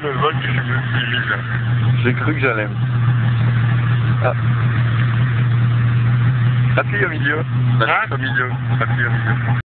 je me suis mis. J'ai cru que j'allais. Ah. Appuie au milieu. Hein Au milieu. Appuie au milieu.